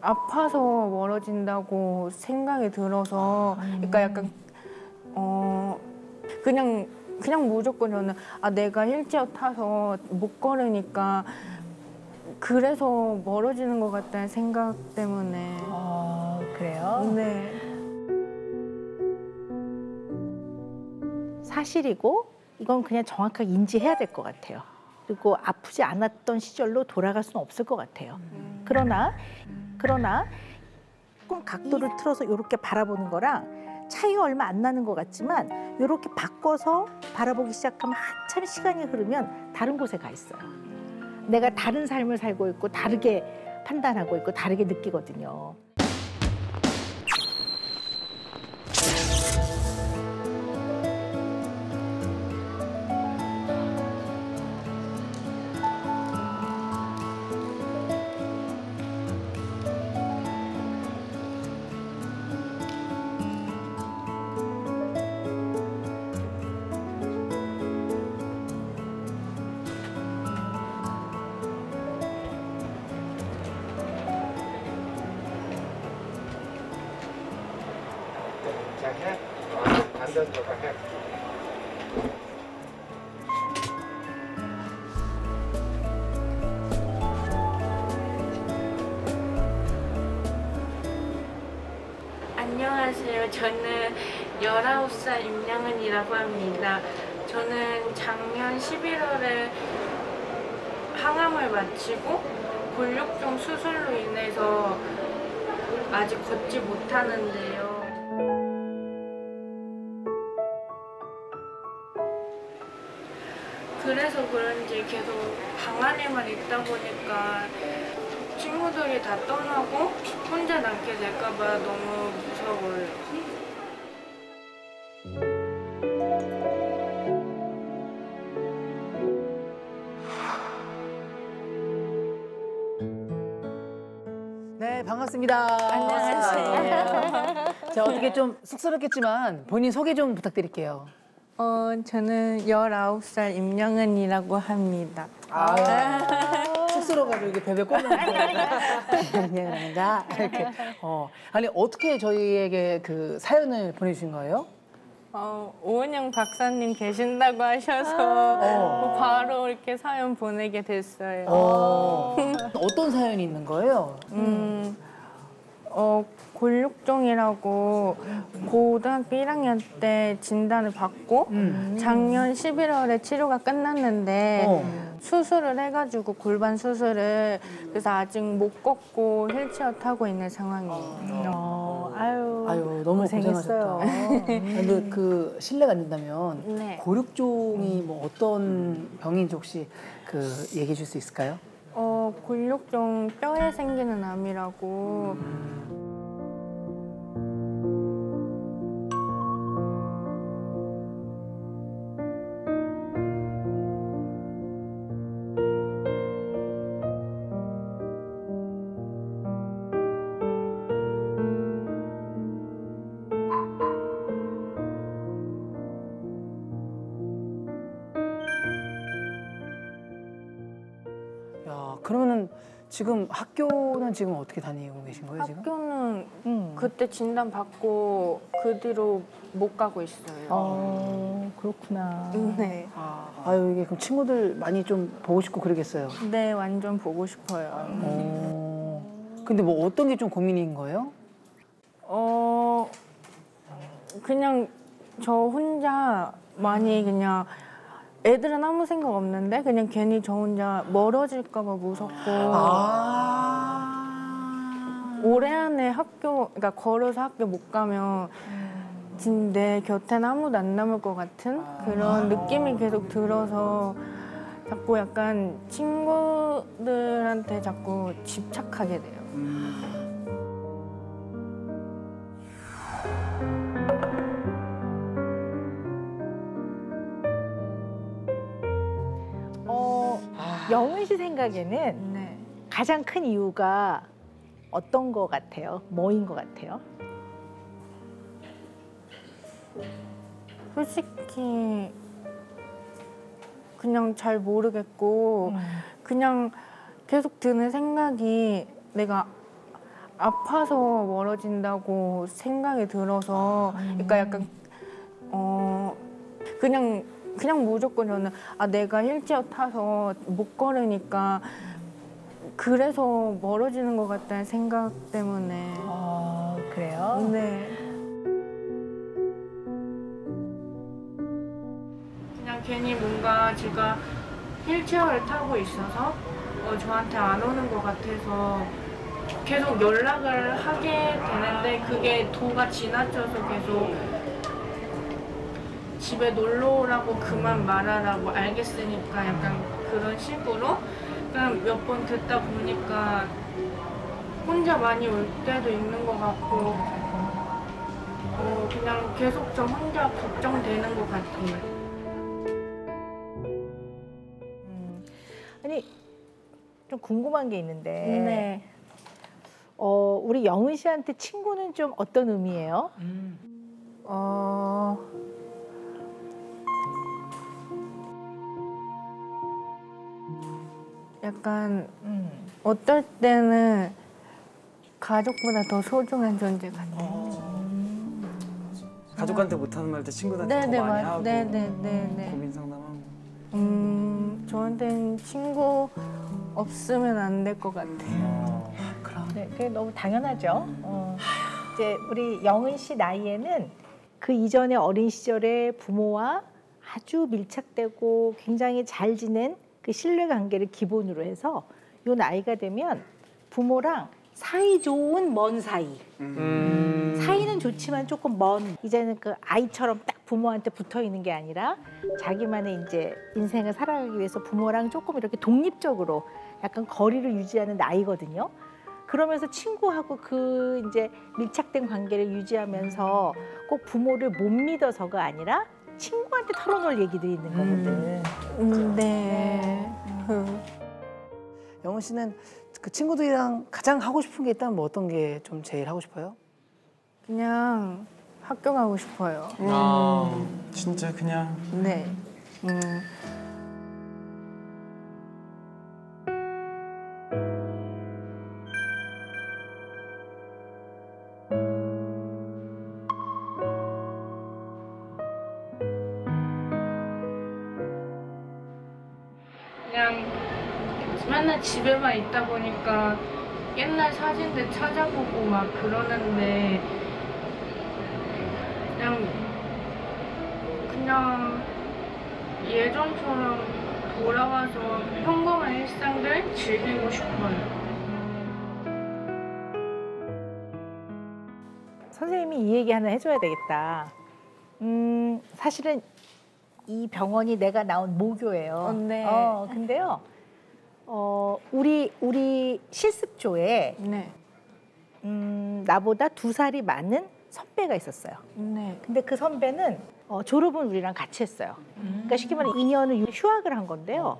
아파서 멀어진다고 생각이 들어서 그러니까 약간 어 그냥 그냥 무조건 저는 아 내가 휠체어 타서 못 걸으니까 그래서 멀어지는 것 같다는 생각 때문에 어, 그래요? 네. 사실이고 이건 그냥 정확하게 인지해야 될 것 같아요. 그리고 아프지 않았던 시절로 돌아갈 수는 없을 것 같아요. 그러나 그러나 조금 각도를 틀어서 이렇게 바라보는 거랑 차이가 얼마 안 나는 것 같지만 이렇게 바꿔서 바라보기 시작하면 한참 시간이 흐르면 다른 곳에 가 있어요. 내가 다른 삶을 살고 있고 다르게 판단하고 있고 다르게 느끼거든요. 안녕하세요. 저는 19살 임양은이라고 합니다. 저는 작년 11월에 항암을 마치고 골육종 수술로 인해서 아직 걷지 못하는데요. 계속 방 안에만 있다 보니까 친구들이 다 떠나고 혼자 남게 될까봐 너무 무서워요. 네, 반갑습니다. 안녕하세요. 자, 어떻게 좀 쑥스럽겠지만 본인 소개 좀 부탁드릴게요. 어, 저는 19살 임영은이라고 합니다. 아, 쑥스러워가지고 이게 베베 꼴는 거가 이렇게. 어, 아니 어떻게 저희에게 그 사연을 보내주신 거예요? 어, 오은영 박사님 계신다고 하셔서 어. 바로 이렇게 사연 보내게 됐어요. 어, 어떤 사연이 있는 거예요? 음, 어, 골육종이라고 고등학교 1학년 때 진단을 받고 작년 11월에 치료가 끝났는데 어. 수술을 해가지고 골반 수술을 그래서 아직 못 걷고 휠체어 타고 있는 상황이에요. 어, 아유, 아유 너무 고생했어요. 고생하셨다. 근데 그 실례가 안 된다면 네. 고육종이 뭐 어떤 병인지 혹시 그 얘기해 줄 수 있을까요? 어, 골육종 뼈에 생기는 암이라고 야, 그러면은 지금 학교는 지금 어떻게 다니고 계신 거예요, 지금? 학교는 음. 그때 진단 받고 그 뒤로 못 가고 있어요. 어, 그렇구나. 네. 아, 아유 이게 그럼 친구들 많이 좀 보고 싶고 그러겠어요. 네, 완전 보고 싶어요. 어. 근데 뭐 어떤 게 좀 고민인 거예요? 어, 그냥 저 혼자 많이 그냥 애들은 아무 생각 없는데 그냥 괜히 저 혼자 멀어질까 봐 무섭고 아. 올해 안에 학교, 그러니까 걸어서 학교 못 가면 진 내 곁엔 아무도 안 남을 것 같은 그런 느낌이 계속 들어서 자꾸 약간 친구들한테 자꾸 집착하게 돼요. 영은 씨 생각에는 네. 가장 큰 이유가 어떤 거 같아요? 뭐인 것 같아요? 솔직히 그냥 잘 모르겠고 그냥 계속 드는 생각이 내가 아파서 멀어진다고 생각이 들어서 그러니까 약간 어 그냥 그냥 무조건 저는 아 내가 휠체어 타서 못 걸으니까 그래서 멀어지는 것 같다는 생각 때문에 어, 그래요? 네. 그냥 괜히 뭔가 제가 휠체어를 타고 있어서 어, 저한테 안 오는 것 같아서 계속 연락을 하게 되는데 그게 도가 지나쳐서 계속 집에 놀러 오라고 그만 말하라고 알겠으니까 약간 그런 식으로 몇 번 듣다 보니까 혼자 많이 올 때도 있는 것 같고 어, 그냥 계속 저 혼자 걱정되는 것 같아요. 음, 아니 좀 궁금한 게 있는데 네. 어, 우리 영은 씨한테 친구는 좀 어떤 의미예요? 어... 약간 음. 어떨 때는 가족보다 더 소중한 존재 같아요. 가족한테 못하는 말도 친구들한테 네네 더 많이 맞, 하고 네네네네. 고민 상담하고 음, 저한테는 친구 없으면 안 될 것 같아요. 네, 그게 너무 당연하죠. 어, 이제 우리 영은 씨 나이에는 그 이전의 어린 시절에 부모와 아주 밀착되고 굉장히 잘 지낸 그 신뢰 관계를 기본으로 해서 요 나이가 되면 부모랑 사이 좋은 먼 사이. 음. 사이는 좋지만 조금 먼 이제는 그 아이처럼 딱 부모한테 붙어 있는 게 아니라 자기만의 이제 인생을 살아가기 위해서 부모랑 조금 이렇게 독립적으로 약간 거리를 유지하는 나이거든요. 그러면서 친구하고 그 이제 밀착된 관계를 유지하면서 꼭 부모를 못 믿어서가 아니라 친구한테 털어놓을 얘기들이 있는 거거든. 음, 네. 그, 영은 씨는 그 친구들이랑 가장 하고 싶은 게 있다면 뭐 어떤 게 좀 제일 하고 싶어요? 그냥 학교 가고 싶어요. 아, 진짜 그냥 네. 음, 집에만 있다 보니까 옛날 사진들 찾아보고 막 그러는데 그냥 그냥 예전처럼 돌아와서 평범한 일상들 즐기고 싶어요. 선생님이 이 얘기 하나 해줘야 되겠다. 음, 사실은 이 병원이 내가 나온 모교예요. 어, 네. 어, 근데요, 어, 우리 우리 실습조에 네. 음, 나보다 두 살이 많은 선배가 있었어요. 네. 근데 그 선배는 어, 졸업은 우리랑 같이 했어요. 그러니까 쉽게 말해 2년을 휴학을 한 건데요.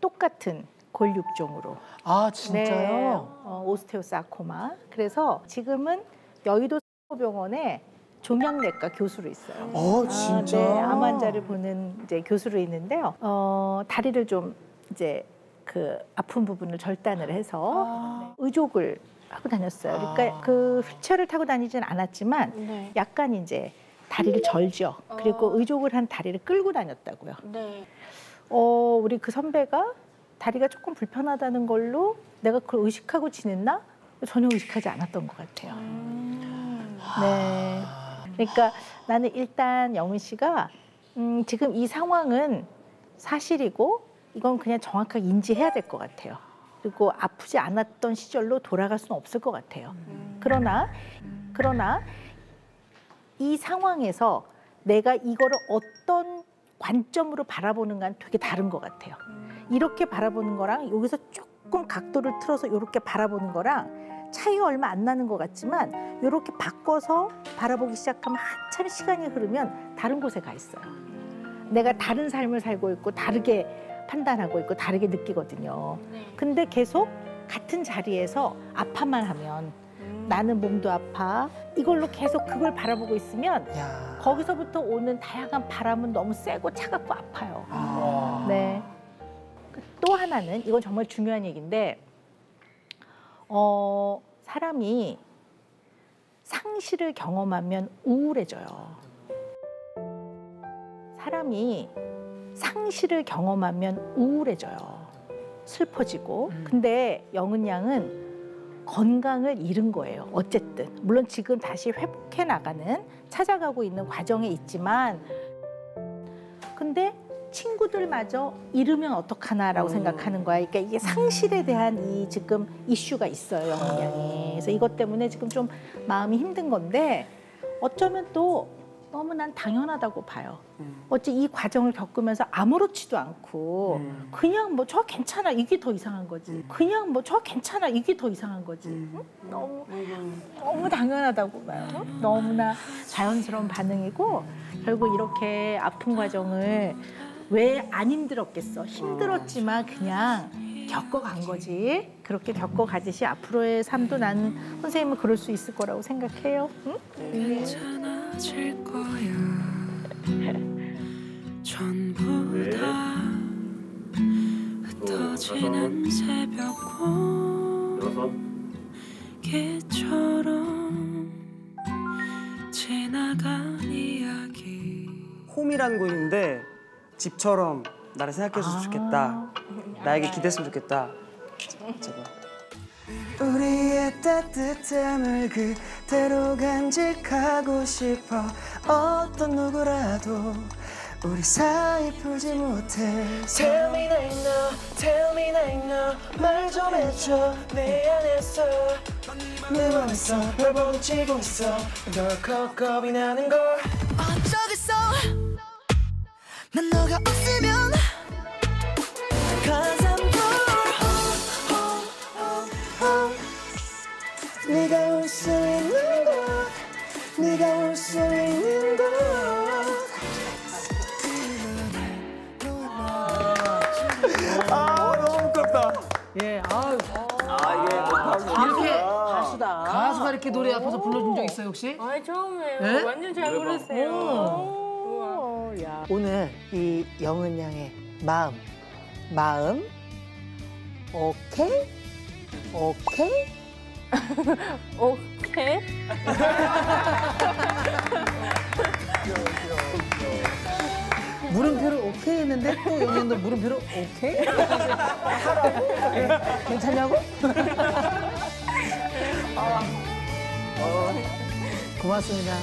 똑같은 골육종으로. 아 네, 진짜요? 어, 오스테오사코마. 그래서 지금은 여의도 병원에 종양내과 교수로 있어요. 어 진짜. 아, 네, 암 환자를 보는 이제 교수로 있는데요. 어, 다리를 좀 이제 그 아픈 부분을 절단을 해서 아. 의족을 하고 다녔어요. 그러니까 아. 그 휠체어를 타고 다니지는 않았지만 네. 약간 이제 다리를 절죠. 그리고 어. 의족을 한 다리를 끌고 다녔다고요. 네. 어, 우리 그 선배가 다리가 조금 불편하다는 걸로 내가 그걸 의식하고 지냈나? 전혀 의식하지 않았던 것 같아요. 음. 네. 그러니까 나는 일단 영은 씨가 음, 지금 이 상황은 사실이고 이건 그냥 정확하게 인지해야 될 것 같아요. 그리고 아프지 않았던 시절로 돌아갈 수는 없을 것 같아요. 그러나 그러나 이 상황에서 내가 이거를 어떤 관점으로 바라보는가는 되게 다른 것 같아요. 이렇게 바라보는 거랑 여기서 조금 각도를 틀어서 이렇게 바라보는 거랑 차이가 얼마 안 나는 것 같지만 이렇게 바꿔서 바라보기 시작하면 한참 시간이 흐르면 다른 곳에 가 있어요. 내가 다른 삶을 살고 있고 다르게 판단하고 있고 다르게 느끼거든요. 네. 근데 계속 같은 자리에서 아파만 하면 나는 몸도 아파 이걸로 계속 그걸 바라보고 있으면 야. 거기서부터 오는 다양한 바람은 너무 세고 차갑고 아파요. 아. 네. 또 하나는 이건 정말 중요한 얘기인데 어 사람이 상실을 경험하면 우울해져요. 사람이 상실을 경험하면 우울해져요. 슬퍼지고. 근데 영은 양은 건강을 잃은 거예요. 어쨌든. 물론 지금 다시 회복해 나가는 찾아가고 있는 과정에 있지만 근데 친구들마저 잃으면 어떡하나라고 생각하는 거야. 그러니까 이게 상실에 대한 이 지금 이슈가 있어요, 영은 양이. 그래서 이것 때문에 지금 좀 마음이 힘든 건데 어쩌면 또 너무 난 당연하다고 봐요. 어째 이 과정을 겪으면서 아무렇지도 않고 음. 그냥 뭐 저 괜찮아 이게 더 이상한 거지. 그냥 뭐 저 괜찮아 이게 더 이상한 거지. 응? 너무 너무 당연하다고 봐요. 응? 너무나 자연스러운 반응이고 결국 이렇게 아픈 과정을 왜 안 힘들었겠어? 힘들었지만 그냥 겪어간 거지. 그렇게 겪어 가듯이 앞으로의 삶도 나는 선생님은 그럴 수 있을 거라고 생각해요. 응? 괜찮아질 거야 전부 다 흩어지는 새벽 여섯. 꽃게처럼 지나간 이야기 홈이라는 곳인데 집처럼 나를 생각해줬으면 좋겠다. 나에게 기댔으면 좋겠다. 우리의 따뜻함을 그대로 간직하고 싶어. 어떤 누구라도 우리 사이 풀지 못해 Tell me now, tell me now 말 좀 해줘 내 안에서. 내 맘에서 널 멈추고 있어. 널컥 겁이 나는 걸. 어쩌겠어? 난 너가 없으면 가수가 이렇게 노래 앞에서 불러준 적 있어요 혹시? 아 처음이에요. 네? 완전 잘 부르세요. 오늘 이 영은 양의 마음, 마음, 오케이, 오케이. 오케이. 물음표를 오케이 했는데 또 영현도 물음표를 오케이? 하라고? 괜찮냐고? 고맙습니다.